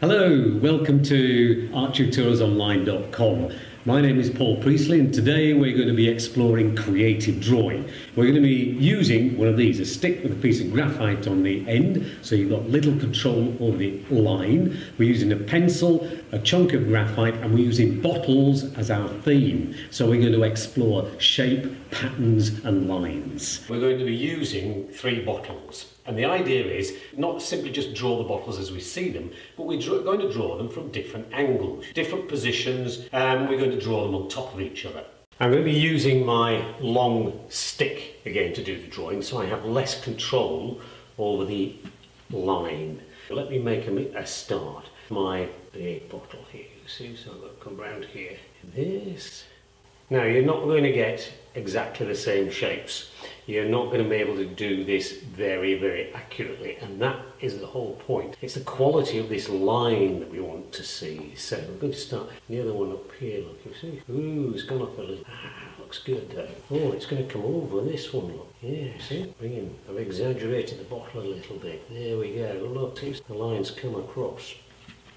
Hello, welcome to arttutorialsonline.com. My name is Paul Priestley and today we're going to be exploring creative drawing. We're going to be using one of these, a stick with a piece of graphite on the end, so you've got little control over the line. We're using a pencil, a chunk of graphite and we're using bottles as our theme. So we're going to explore shape, patterns and lines. We're going to be using three bottles. And the idea is not simply just draw the bottles as we see them, but we're going to draw them from different angles, different positions, and we're going to draw them on top of each other. I'm going to be using my long stick again to do the drawing, so I have less control over the line. Let me make a, a start. My big bottle here, you see, so I'm going to come round here. This. Now you're not going to get exactly the same shapes you're not going to be able to do this very, very accurately. And that is the whole point. It's the quality of this line that we want to see. So we're going to start the other one up here, look, you see? Ooh, it's gone up a little. Ah, looks good though. Oh, it's going to come over this one, look. Yeah, see? Bring I've exaggerated the bottle a little bit. There we go. Look, the lines come across.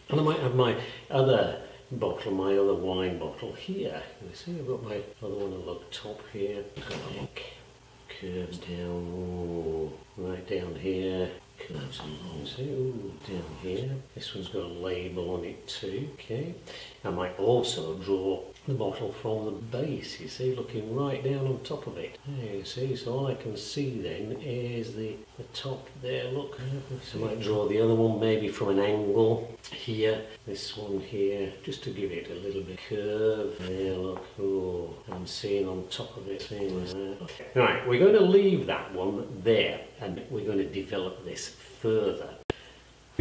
And I might have my other bottle, my other wine bottle here. You see, I've got my other one on the top here. Curves down, right down here, curves along, see, ooh, down here. This one's got a label on it too, okay. I might also draw the bottle from the base, you see, looking right down on top of it. There you see, so all I can see then is the, the top there, look. So I might draw the other one maybe from an angle here, this one here, just to give it a little bit curve. There, look, oh, I'm seeing on top of it. Okay. Right, we're going to leave that one there and we're going to develop this further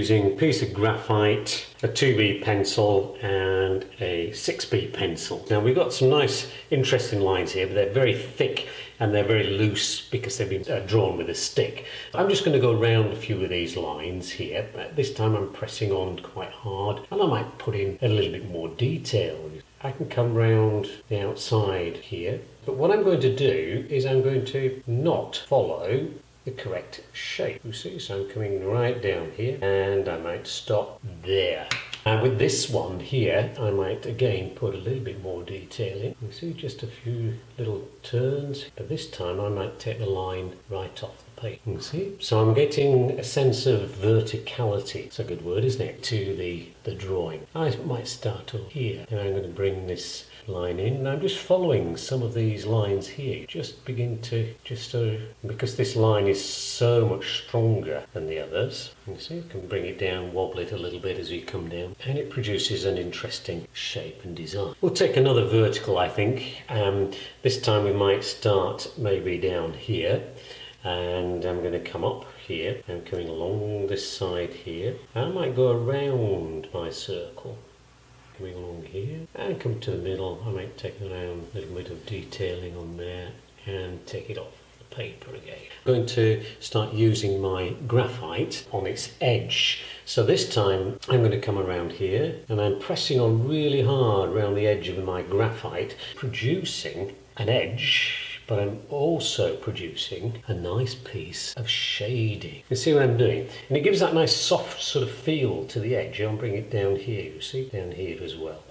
using a piece of graphite, a 2B pencil and a 6B pencil. Now we've got some nice interesting lines here but they're very thick and they're very loose because they've been uh, drawn with a stick. I'm just going to go around a few of these lines here but this time I'm pressing on quite hard and I might put in a little bit more detail. I can come round the outside here but what I'm going to do is I'm going to not follow the correct shape. You see, so I'm coming right down here and I might stop there. And with this one here, I might again put a little bit more detail in. You see just a few little turns, but this time I might take the line right off the page. You see? So I'm getting a sense of verticality, it's a good word isn't it, to the, the drawing. I might start over here and I'm going to bring this line in and I'm just following some of these lines here. Just begin to just so because this line is so much stronger than the others. You see you can bring it down wobble it a little bit as you come down and it produces an interesting shape and design. We'll take another vertical I think. Um, this time we might start maybe down here and I'm going to come up here. I'm coming along this side here. I might go around my circle coming along here. And come to the middle. I might take around a little bit of detailing on there and take it off the paper again. I'm going to start using my graphite on its edge. So this time I'm going to come around here and I'm pressing on really hard around the edge of my graphite producing an edge but I'm also producing a nice piece of shading. You see what I'm doing? And it gives that nice soft sort of feel to the edge. I'll bring it down here, you see, down here as well.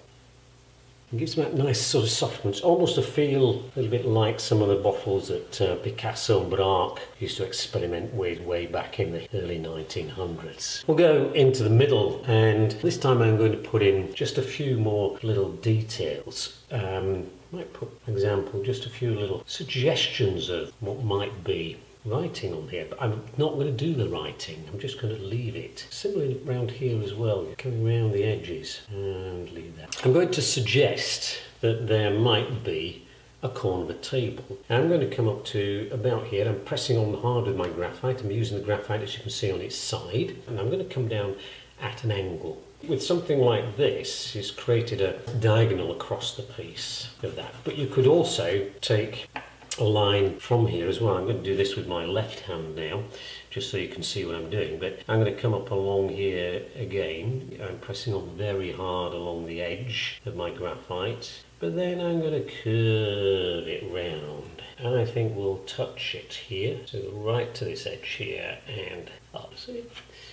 It gives that nice sort of softness, almost a feel a little bit like some of the bottles that uh, Picasso and Braque used to experiment with way back in the early 1900s. We'll go into the middle and this time I'm going to put in just a few more little details. Um, might put, for example, just a few little suggestions of what might be writing on here, but I'm not going to do the writing, I'm just going to leave it. Similarly around here as well, coming around the edges and leave that. I'm going to suggest that there might be a corner of a table. I'm going to come up to about here, I'm pressing on hard with my graphite, I'm using the graphite as you can see on its side, and I'm going to come down at an angle. With something like this, it's created a diagonal across the piece of that. But you could also take a line from here as well. I'm going to do this with my left hand now, just so you can see what I'm doing. But I'm going to come up along here again. I'm pressing on very hard along the edge of my graphite. But then I'm going to curve it round. And I think we'll touch it here. So right to this edge here and up. See?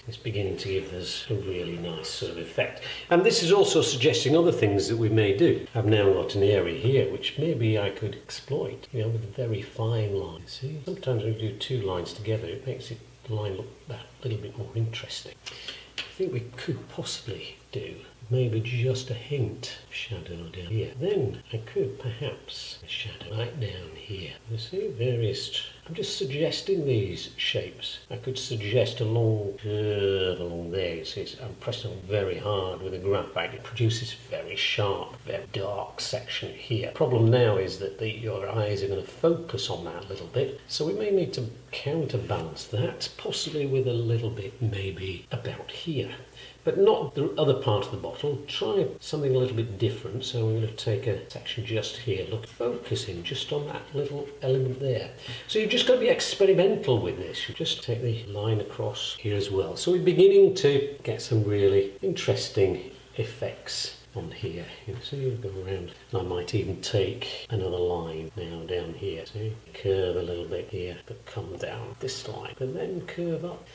It's beginning to give us a really nice sort of effect. And this is also suggesting other things that we may do. I've now got an area here which maybe I could exploit, you know, with a very fine line. See, sometimes when you do two lines together, it makes it the line look that little bit more interesting. I think we could possibly do maybe just a hint shadow down here. Then I could perhaps shadow right down here. You see various, I'm just suggesting these shapes. I could suggest a long curve along there. You see, I'm pressing very hard with a graphite. It produces very sharp, very dark section here. Problem now is that the, your eyes are going to focus on that a little bit. So we may need to counterbalance that, possibly with a little bit maybe about here but not the other part of the bottle. Try something a little bit different. So I'm going to take a section just here, look, focusing just on that little element there. So you've just got to be experimental with this. You just take the line across here as well. So we're beginning to get some really interesting effects on here. You see, you go around. I might even take another line now down here. See, curve a little bit here, but come down this line, and then curve up.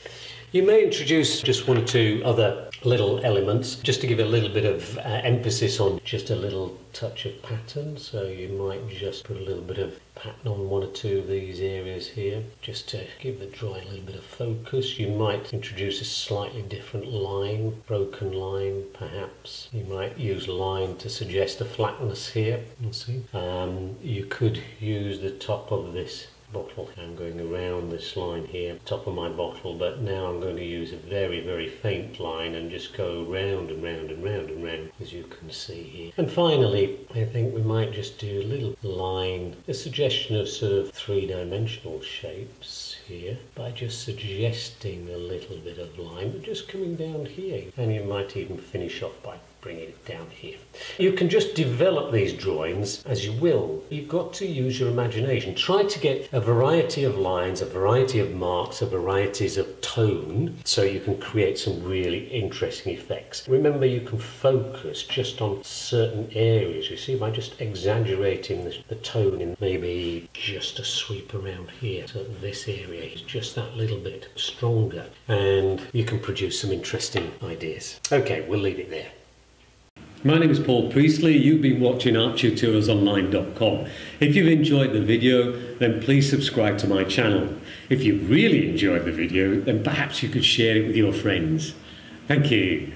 You may introduce just one or two other little elements just to give a little bit of uh, emphasis on just a little touch of pattern. So you might just put a little bit of pattern on one or two of these areas here just to give the drawing a little bit of focus. You might introduce a slightly different line, broken line perhaps. You might use line to suggest a flatness here. You see. Um, you could use the top of this bottle. I'm going around this line here, top of my bottle, but now I'm going to use a very, very faint line and just go round and round and round and round, as you can see here. And finally, I think we might just do a little line, a suggestion of sort of three-dimensional shapes here by just suggesting a little bit of line, but just coming down here. And you might even finish off by bringing it down here. You can just develop these drawings as you will. You've got to use your imagination. Try to get a variety of lines, a variety of marks, a varieties of tone, so you can create some really interesting effects. Remember, you can focus just on certain areas, you see, by just exaggerating the, the tone in maybe just a sweep around here. So this area is just that little bit stronger, and you can produce some interesting ideas. Okay, we'll leave it there. My name is Paul Priestley. You've been watching ArtTutorialsOnline.com. If you've enjoyed the video, then please subscribe to my channel. If you really enjoyed the video, then perhaps you could share it with your friends. Thank you.